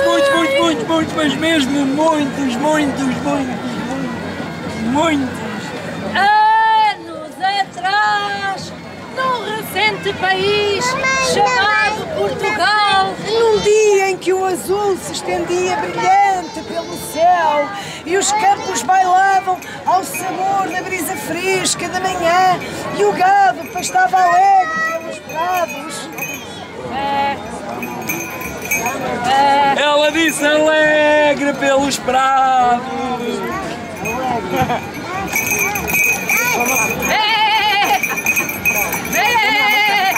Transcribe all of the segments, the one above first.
muitos, muitos, muitos, muitos, muitos, mas mesmo muitos, muitos, muitos, muitos, muitos. Anos atrás, num recente país chamado Portugal, Num dia em que o azul se estendia brilhante pelo céu e os campos bailavam ao sabor da brisa fresca da manhã e o gado pastava alegre pelos prados. Ela disse alegre pelos prados. é, é,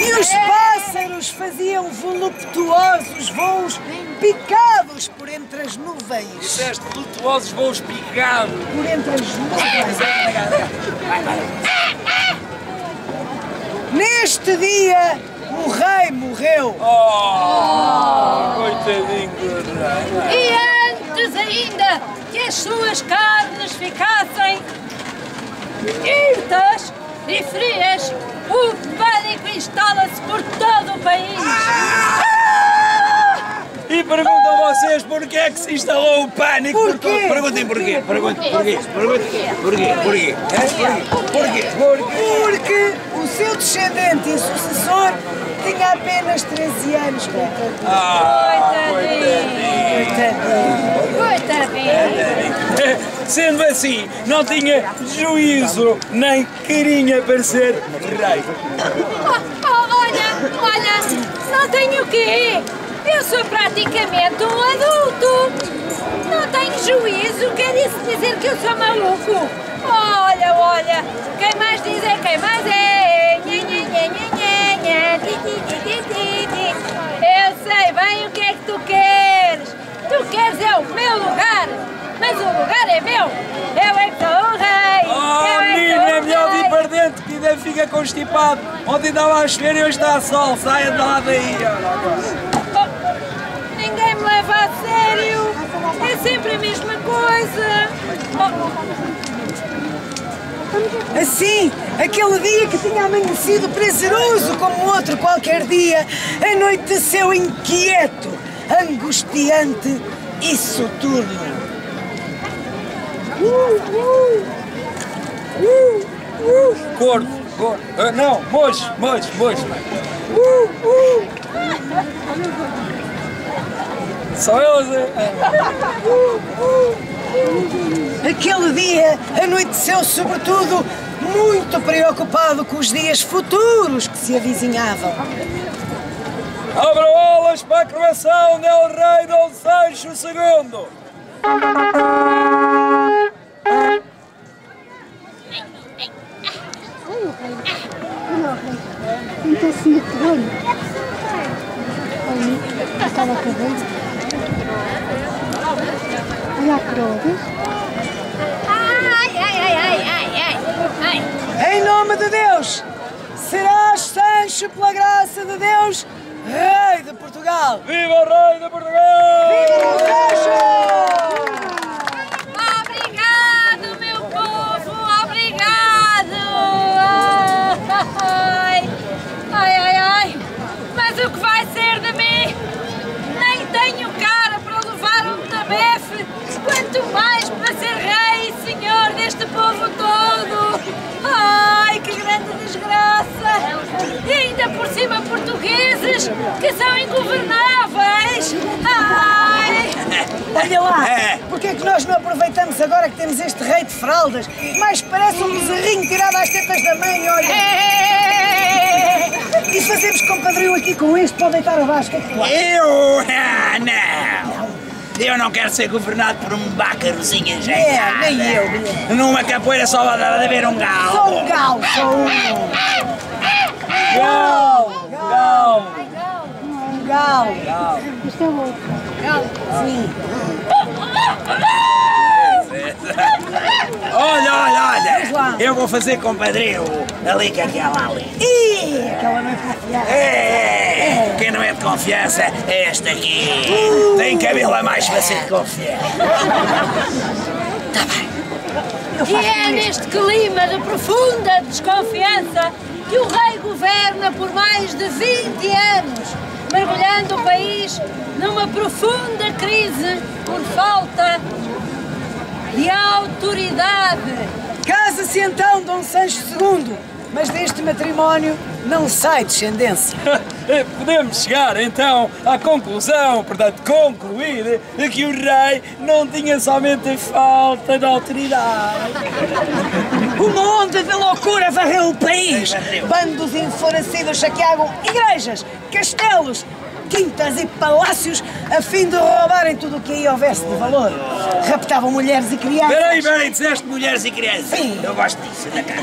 E os pássaros faziam voluptuosos voos picados por entre as nuvens. Disseste lutuosos voos picados. Por entre as nuvens. Neste dia, o rei morreu. Oh, coitadinho do rei. e antes ainda que as suas carnes ficassem hirtas e frias, o pânico instala-se por todo o país. E perguntam vocês porquê é que se instalou o pânico? por Porquê? Perguntem porquê. Perguntem porquê. Perguntem porquê. Porquê? É? Porquê? Porquê? Porque o seu descendente e sucessor tinha apenas 13 anos. coitadinho. Ah, Coitadinho. Coitadinho. Sendo assim, não tinha juízo nem carinha para ser rei. Oh, oh, olha, olha, não tenho o quê? Eu sou praticamente um adulto. Não tenho juízo, quer isso dizer que eu sou maluco? Olha, olha, quem mais diz é quem mais é. Eu sei bem o que é que tu queres. Tu queres é o meu lugar, mas o lugar é meu. Eu é que sou o rei. Oh, é menino, é melhor vir para dentro que ainda fica constipado. Ontem estava a chover e hoje está a sol. Saia de lá daí. Oh, ninguém me leva a sério. É sempre a mesma coisa. Oh, Assim, aquele dia que tinha amanhecido prazeroso como outro qualquer dia, anoiteceu inquieto, angustiante e soturno. Gordo, gordo. Ah, não, mojo, mojo, mojo. Só eles. é? Aquele dia anoiteceu sobretudo muito preocupado com os dias futuros que se avizinhavam. Abram aulas para a croação del rei Dom Sancho II. Deus, serás Sancho, pela graça de Deus, Rei de Portugal. Viva o rei de Portugal! Viva Sancho! Obrigado, meu povo, obrigado! Ai, ai, ai, ai, mas o que vai ser de mim? Nem tenho cara para levar um tabefe, quanto mais para ser rei e senhor deste povo todo! Ai, que grande desgraça! E ainda por cima que são ingovernáveis! Ai! Olha lá, É. porque é que nós não aproveitamos agora que temos este rei de fraldas? Mais parece um bezerrinho tirado às tetas da mãe, olha. É. E fazemos compadrio aqui com este para deitar abaixo. O que é que tu achas? Eu? Ah, não! Eu não quero ser governado por um bácarozinho É, engenhado. nem eu. Numa capoeira só vai dar a ver um Só galo. um galo, só um. Gal! Gal! Isto é outro. Sim. Olha, olha, olha! Eu vou fazer compadrio ali com aquela ali. Ih, aquela não é confiável. É, quem não é de confiança é este aqui. Tem cabelo a mais para ser de confiança. E é neste clima de profunda desconfiança que o rei governa por mais de 20 anos. Mergulhando o país numa profunda crise por falta de autoridade. Casa-se então Dom Sancho II, mas deste matrimónio não sai descendência. Podemos chegar então à conclusão, portanto, concluir que o rei não tinha somente falta de autoridade. Uma onda de loucura varreu o país. Bandos enfurecidos saqueavam igrejas, castelos, quintas e palácios a fim de roubarem tudo o que aí houvesse de valor. Raptavam mulheres e crianças Peraí, peraí, disseste mulheres e crianças. Sim. Eu gosto disso, da cara.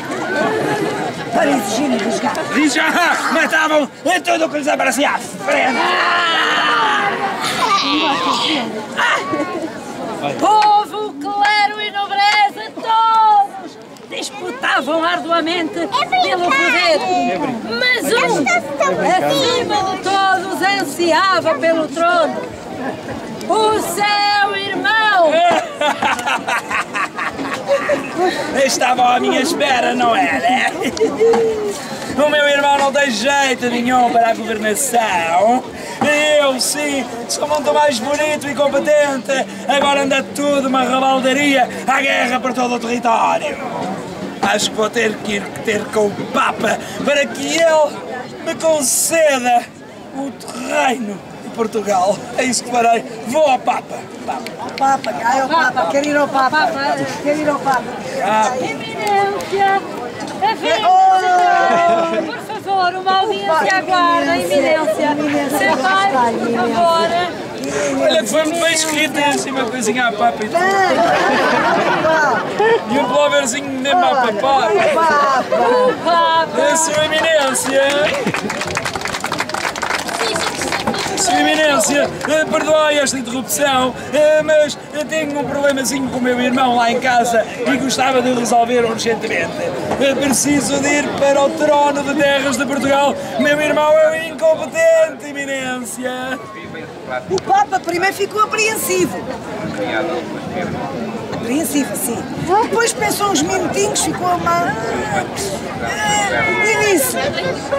para exigirem resgate. Diz já, matavam em tudo o que lhes aparecia à frente. Povo, clero e nobreza, disputavam arduamente pelo poder. Mas um, acima de todos, ansiava pelo trono. O seu irmão! Estavam à minha espera, não era? O meu irmão não tem jeito nenhum para a governação. Eu, sim, sou muito mais bonito e competente. Agora anda tudo uma rabaldaria à guerra por todo o território. Acho que vou ter que ir ter com o Papa para que ele me conceda o terreino de Portugal. É isso que farei. Vou ao Papa. Papa. Papa, cá é o Papa, quer ir ao Papa. Quer ir ao Papa. Eminência! Eminência! Oh! Por favor, uma audiência aguarda, Eminência! Seu pai, por favor! Olha, foi muito bem escrito assim, uma coisinha à Papa e tudo. E um ploverzinho mesmo à papá. Papa. O Papa! É Sua Eminência! Sua Eminência, eh, perdoai esta interrupção, eh, mas eu tenho um problemazinho com o meu irmão lá em casa e gostava de resolver urgentemente. Eh, Preciso de ir para o trono de terras de Portugal. Meu irmão é um incompetente, Eminência. O Papa primeiro ficou apreensivo. Apreensivo, sim. Depois pensou uns minutinhos, ficou a mal. E disse: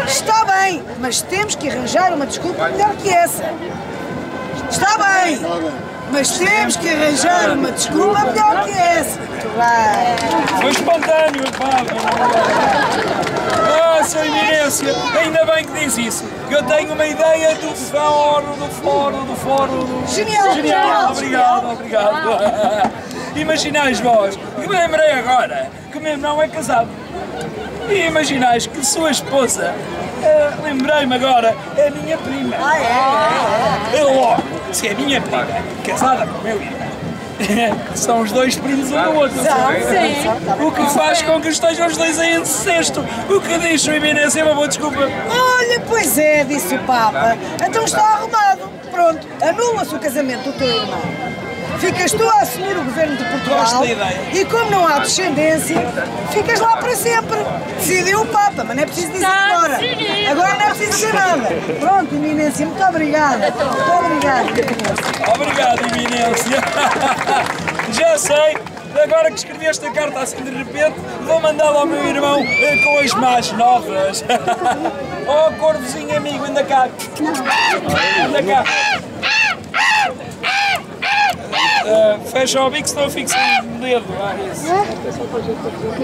Está bem, mas temos que arranjar uma desculpa melhor que essa. Está bem, mas temos que arranjar uma desculpa melhor que essa. Muito bem. Foi espontâneo, Papa. Ah, Sua Eminência, ainda bem que diz isso. Eu tenho uma ideia do fórum, do fórum, do fórum. Genial, Genial, genial, obrigado, obrigado. Imaginais vós, que me lembrei agora que o meu irmão é casado. E imaginais que sua esposa, eh, lembrei-me agora, é a minha prima. Ah, é? Eu logo, se é a minha prima, casada com o meu irmão, são os dois primos um do outro. Sim. O que faz com que estejam os dois em incesto. O que diz sua eminência, uma boa desculpa. Olha, pois é, disse o Papa. Então está arrumado. Pronto, anula-se o casamento do teu irmão. Ficas tu a assumir o governo de Portugal. E como não há descendência, ficas lá para sempre. Decidiu o Papa, mas não é preciso dizer agora. Agora não é preciso dizer nada. Pronto, Eminência, muito obrigada. Muito obrigada. Obrigado, eminência. Já sei. Agora que escrevi esta carta assim de repente, vou mandá-la ao meu irmão eh, com as más novas. Oh, corvozinho amigo, anda cá. Anda cá. Eh, fecha o bico, senão fico sem isso.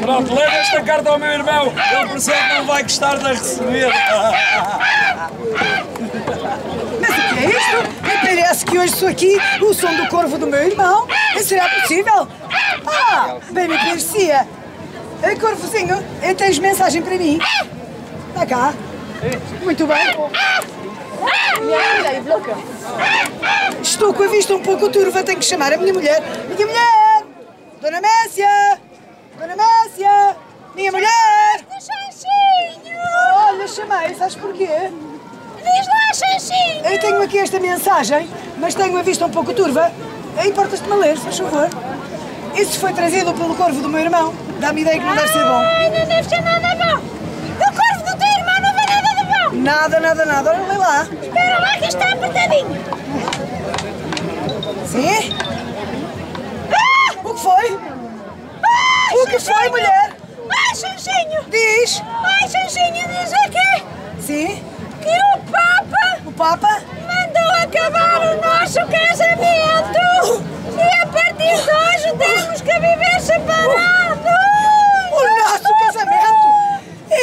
Pronto, leva esta carta ao meu irmão. Ele percebe que não vai gostar de receber. Mas o que é isto? Me parece que hoje sou aqui o som do corvo do meu irmão. Será possível? Ah, bem me parecia. Corvozinho, tens mensagem para mim? Está cá. Muito bem. Estou com a vista um pouco turva, tenho que chamar a minha mulher. Minha mulher! Dona Messia! Dona Messia! Minha mulher! Olha, chamei, sabes porquê? Diz lá, Xanxinho! Eu tenho aqui esta mensagem, mas tenho a vista um pouco turva. Importas-te-me a ler, se faz favor? Isso foi trazido pelo corvo do meu irmão. Dá-me ideia que não deve ser bom. Ai, não deve ser nada bom! O corvo do teu irmão não vê nada! Nada, nada. Olha, lá. Espera lá que está apertadinho! Sim? O que foi? Ai, O que foi, mulher? Ai, Xanxinho! Diz. Ai, Xanxinho, diz aqui Sim? que o Papa O Papa?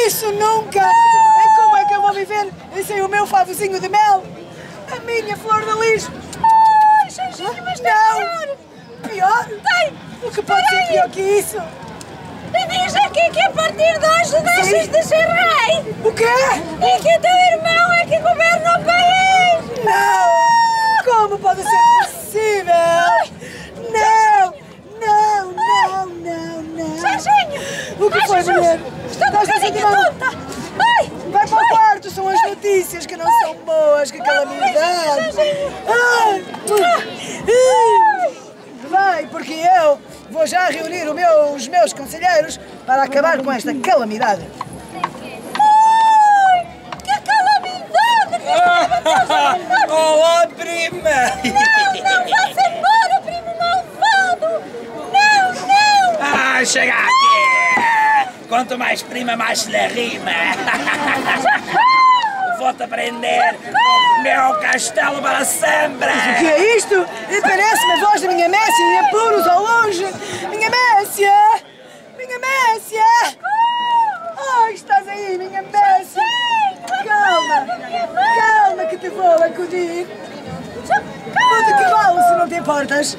isso nunca! E como é que eu vou viver sem o meu favozinho de mel? A minha flor de lis! Ai, Xanxinho, mas tem pior. Pior? Tem. O que pode ser pior que isso? Diz aqui que a partir de hoje deixas de ser rei. O quê? E que o teu irmão é que governa o país. Não! Como pode ser possível? Não! Não, não, não, não! Xanxinho. O que Ai, foi, Jesus, mulher? Estou um a sentir bocadinho notícias que não são boas, que calamidade! Ai! Ai! Vai, porque eu vou já reunir meu- os meus conselheiros para acabar com esta calamidade. Ai, que calamidade. que Olá, prima! Não, não, vá-se embora, primo malvado! Não, não! Ah, chega aqui! Quanto mais prima, mais lhe rima! Vou-te prender no meu castelo para sempre! O que é isto? Parece-me a voz da minha Messia e apuros ao longe. Minha Messia! Minha Messia! Ai, estás aí, minha Messia! Calma! Calma que te vou acudir! Vou de cavalo se não te importas!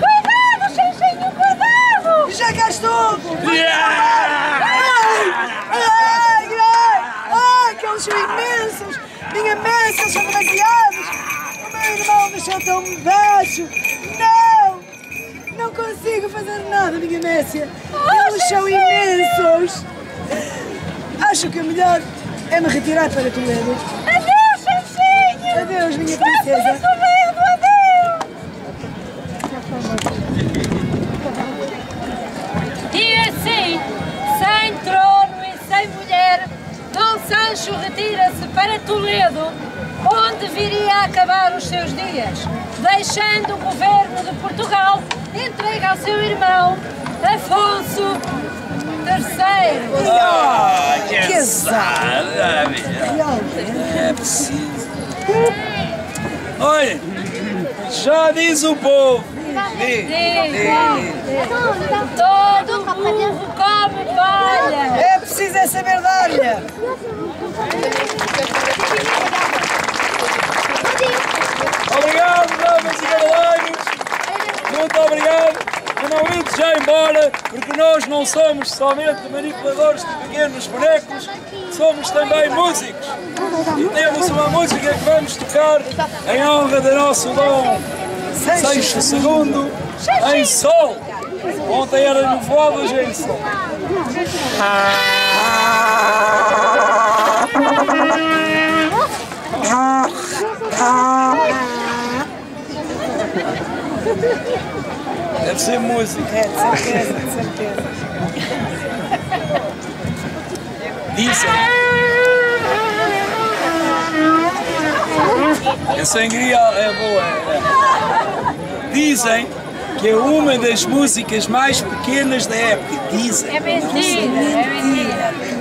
Cuidado, Xanxinho, cuidado! Já cá estou! Yeah! Ai! Ai! Ai! São imensos! São demasiados! O meu irmão deixou tão baixo! Não! Não consigo fazer nada, minha Messia! Eles são imensos! Acho que o melhor é me retirar para Toledo. Adeus, Xanxinho! Adeus, minha princesa! Sancho retira-se para Toledo, onde viria a acabar os seus dias, deixando o governo de Portugal entregue ao seu irmão Afonso III. Ah, que Que azar. Realmente. É preciso. Olha, já diz o povo. Diz, diz. Todo burro come palha. Preciso é saber dar-lhe! Obrigado, damas e cavalheiros. Muito obrigado. Eu não ido já embora, porque nós não somos somente manipuladores de pequenos bonecos, somos também músicos. E temos uma música que vamos tocar em honra do nosso Dom Seixo II em Sol. Ontem era no é em Sol. Deve ser música. É, de certeza, de certeza. Dizem. A sangria é boa. é. Dizem que é uma das músicas mais pequenas da época. Dizem. É mentira, é mentira.